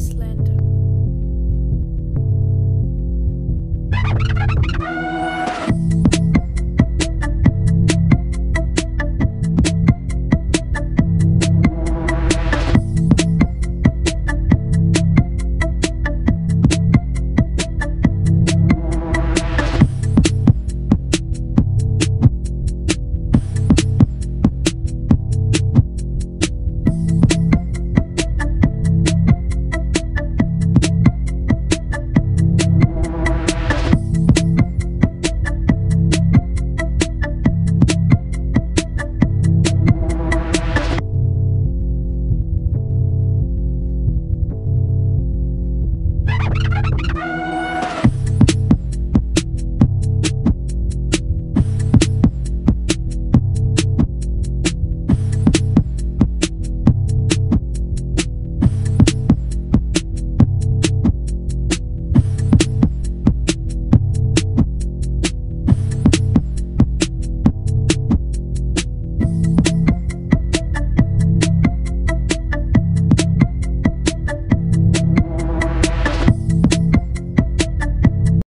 Iceland.